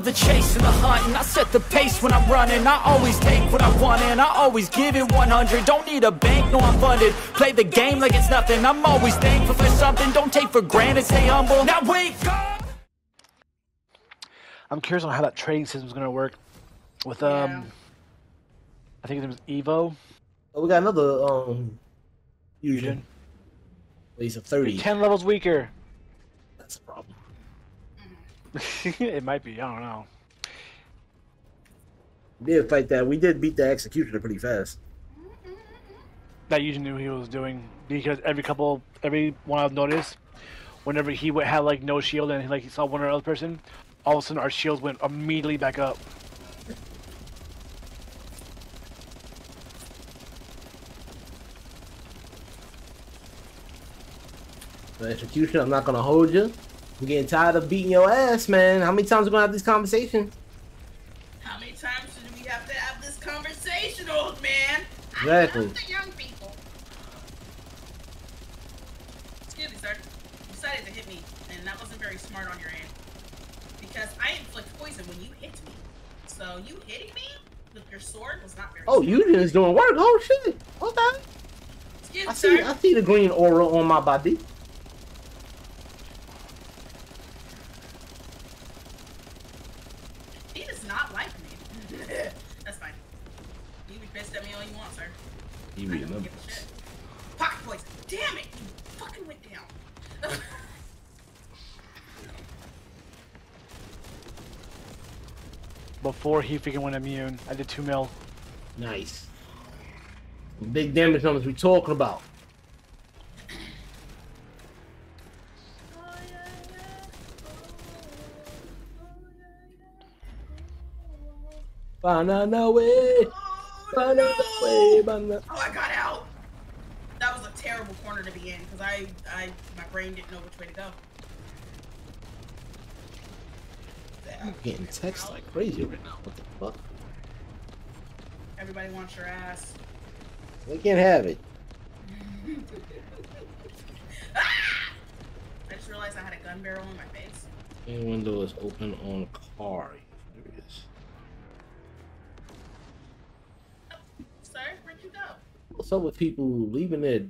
love the chase and the hunt And I set the pace when I'm running I always take what I want and I always give it 100 Don't need a bank, no I'm funded Play the game like it's nothing I'm always thankful for something Don't take for granted, stay humble Now wake up I'm curious on how that trading system is gonna work with um. Yeah. I think his name is Evo. Oh, we got another um fusion. He's a thirty. Ten levels weaker. That's a problem. it might be. I don't know. We did fight that. We did beat the executioner pretty fast. That Eugene knew he was doing because every couple, every one I've noticed, whenever he would have like no shield and like he saw one or other person, all of a sudden our shields went immediately back up. The execution, I'm not gonna hold you. I'm getting tired of beating your ass, man. How many times we gonna have this conversation? How many times do we have to have this conversation, old man? Exactly. I love the young people. Excuse me, sir. You decided to hit me, and that wasn't very smart on your end. Because I inflict poison when you hit me. So you hitting me with your sword was not very Oh, smart. Eugene is doing work. Oh shit. Okay. Excuse I me, see. sir. I see the green aura on my body. He does not like me. That's fine. You can be pissed at me all you want, sir. You I don't remember? give a shit. Pocket poison. Damn it! You fucking went down. Before he freaking went immune, I did two mil. Nice. Big damage numbers we talking about. Banana way, oh, no! way, banana. Oh, I got out. That was a terrible corner to be in because I, I, my brain didn't know which way to go. I'm getting text like crazy right now. What the fuck? Everybody wants your ass. We can't have it. Ah! I just realized I had a gun barrel in my face. Any window is open on car. What's up with people leaving their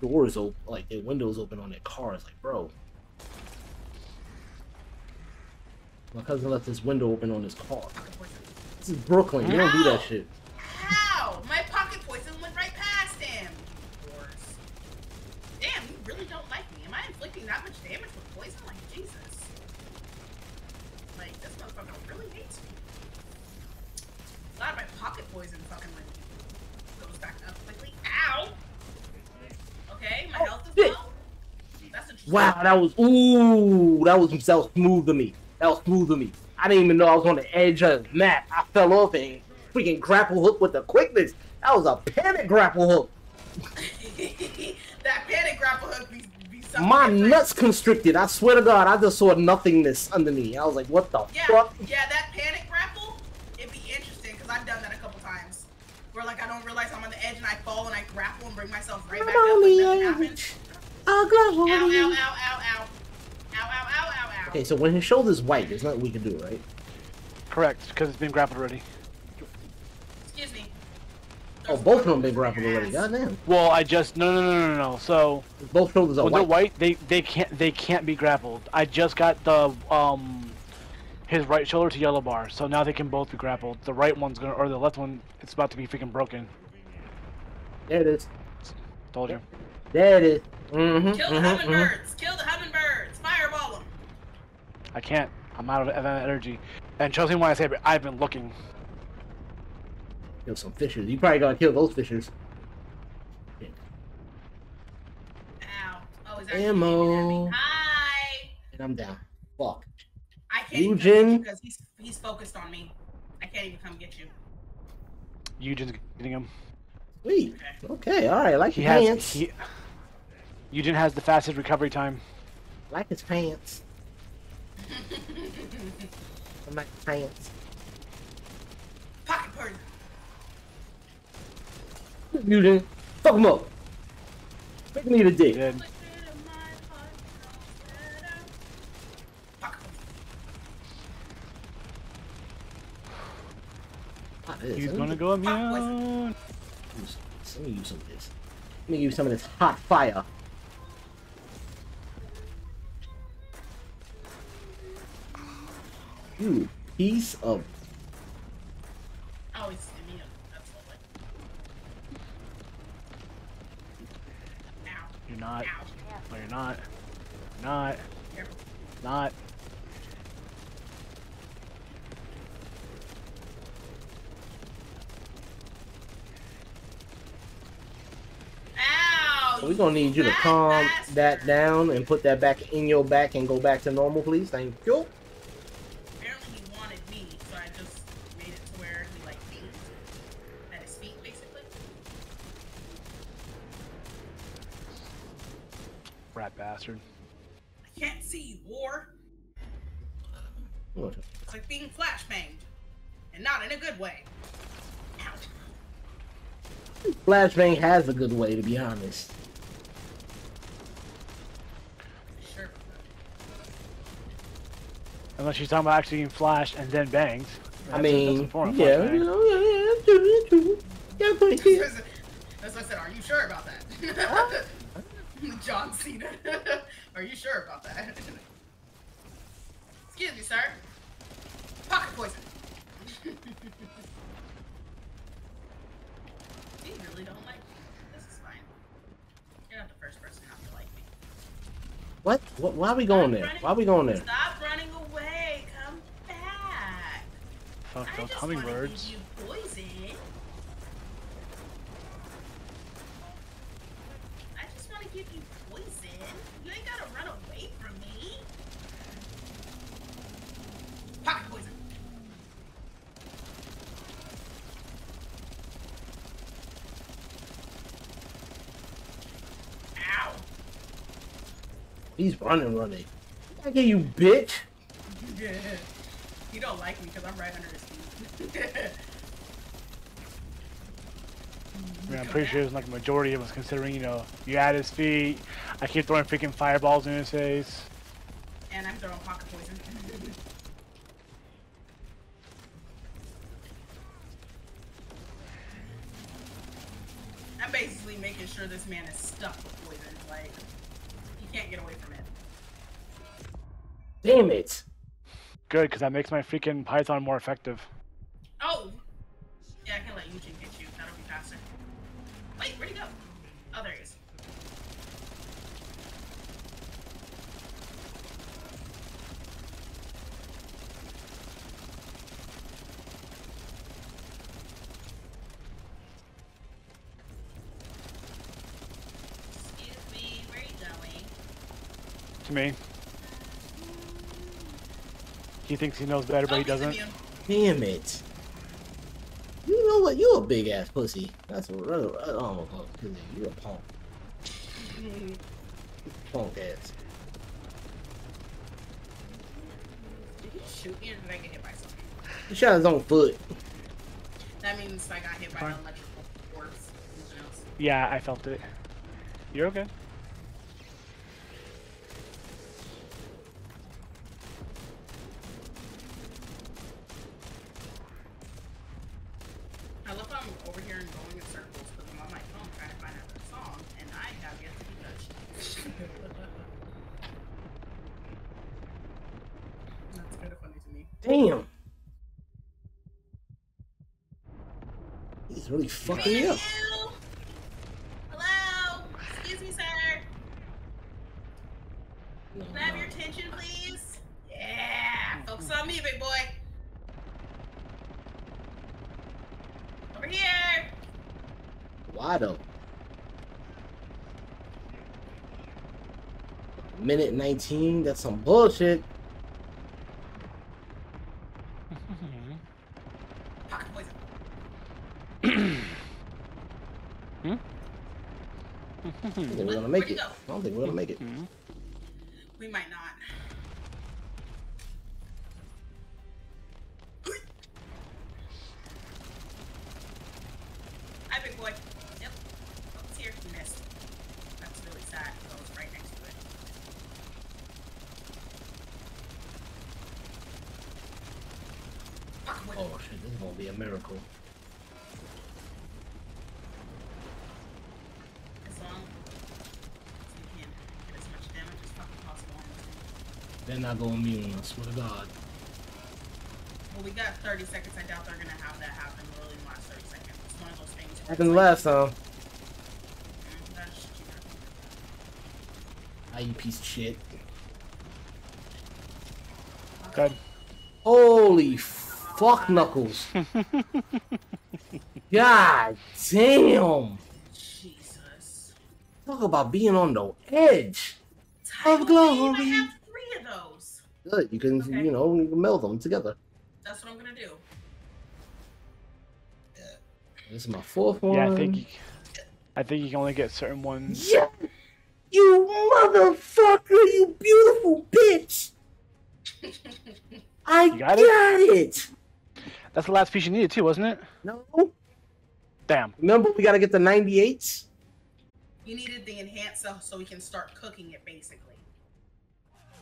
doors open, like their windows open on their cars? Like, bro. My cousin left his window open on his car. This is Brooklyn. You don't do that shit. How? My pocket poison went right past him. Damn, you really don't like me. Am I inflicting that much damage with poison? Like, Jesus. Like, this motherfucker really hates me. Glad my pocket poison fucking goes back up quickly. Ow! Okay, my oh, health is shit. low. Wow, that was ooh, that was that was smooth to me. That was smooth to me. I didn't even know I was on the edge of the map. I fell off and freaking grapple hook with the quickness. That was a panic grapple hook. that panic grapple hook be, be something My different. nuts constricted. I swear to God, I just saw nothingness under me. I was like, what the Yeah, fuck? yeah, that panic grapple, it'd be interesting because I've done that a couple times. Where like I don't realize I'm on the edge and I fall and I grapple and bring myself right back I'm up on like the nothing edge. happened. I'll go Ow, ow, ow, ow, ow. Ow, ow, ow, ow, ow. Okay, so when his shoulder's white, there's nothing we can do, right? Correct, because it's been grappled already. Excuse me. Oh, both of them been grappled already. Goddamn. Well, I just no no no no no. So Both shoulders are when white. they're white, they they can't they can't be grappled. I just got the um his right shoulder to yellow bar, so now they can both be grappled. The right one's gonna or the left one, it's about to be freaking broken. There it is. Told you. There it is. Mm-hmm. Kill the mm-hmm, mm-hmm. hummingbirds. Kill the hummingbirds. Fireball them. I can't. I'm out of, of energy. And trust me when I say it, I've been looking. Kill some fishers. You probably gotta kill those fishers. Ow. Oh, is that Ammo. Hi. And I'm down. Fuck. I can't even come Eugen? get you because he's he's focused on me. I can't even come get you. Eugen's getting him. Sweet. Okay, alright. I like He his has pants. he. Eugen has the fastest recovery time. I like his pants. I like his pants. Pocket poison. Mutant. Fuck him up. Make me the He dick. did. Pocket poison. Ah, this. He's gonna go Pop poison. immune. Let me use some of this. Let me use some of this hot fire. You piece of. Oh, he's immune. That's lovely. Ow. You're not. Ow. No, you're not. Not. Not. Ow! So we're gonna need you to calm that down and put that back in your back and go back to normal, please. Thank you. Apparently he wanted me, so I just made it to where he like me at his feet, basically. Rat bastard. I can't see you, war. What? It's like being flashbanged, and not in a good way. Ouch. Flashbang has a good way, to be honest. Unless she's talking about actually getting flashed and then banged. I That's a- that's mean, a form yeah, flashbang. you know, yeah, yeah, true, true. Yeah, point here. That's what I said. Are you sure about that? John Cena. Are you sure about that? Excuse me, sir. Pocket poison. you really don't like me. This is fine. You're not the first person not to like me. What? what? Why are we going Stop there? Why are we going there? Stop running away. Come back. Fuck I those just want to hummingbirds. give you poison. I just want to give you poison. You ain't gotta run away from me. Pocket poison. Ow. He's running, running. I get you, bitch. You don't like me because I'm right under his feet. I mean, I'm pretty sure there's like a majority of us considering, you know, you at his feet. I keep throwing freaking fireballs in his face. and I'm throwing pocket poison. I'm basically making sure this man is stuck with poison. Like, he can't get away from it. Damn it. Good, because that makes my freaking python more effective. Oh! Yeah, I can let Eugene get you. That'll be faster. Wait, where'd he go? Oh, there he is. Excuse me, where are you going? To me. He thinks he knows better, but he doesn't. immune. Damn it. You know what? You a big ass pussy. That's what. Oh, oh, pussy. You a punk. Punk ass. Did he shoot me or did I get hit by something? He shot his own foot. That means I got hit by an the electrical force. Yeah, I felt it. You're okay. I love how I'm over here and going in circles because I'm on my phone trying to find out that song and I have yet to be touched. That's kind of funny to me. Damn. He's really fucking me up. Hello? Excuse me, sir. No, Can I have your attention, please? Yeah. Focus on me, big boy. Over here. Why though? Minute 19? That's some bullshit. Pocket poison. Hmm? I think we're gonna make it. go? I don't think we're gonna make it. Mhm. We might not. Hi, big boy. Yep. Oh, it's here. You missed. That's really sad. 'cause I was right next to it. Oh shit. This is gonna be a miracle. As long as we can get as much damage as fucking possible on this thing. They're not going immune, I swear to God. Well, we got 30 seconds. I doubt they're gonna have that happen really in the last 30 seconds. It's one of those things. where Happened it's last time. like, mm, that shit you. Ah, you piece of shit. Good. Holy fuck, Knuckles. God damn. Jesus. Talk about being on the edge. of glory. Good, you can, Okay. you know, you can meld them together. That's what I'm gonna do. This is my fourth one. Yeah, I think. You, I think you can only get certain ones. Yeah! You motherfucker, you beautiful bitch! I You got got, it? it? That's the last piece you needed too, wasn't it? No? Damn. Remember, we gotta get the 98s? You needed the enhance so, so we can start cooking it basically.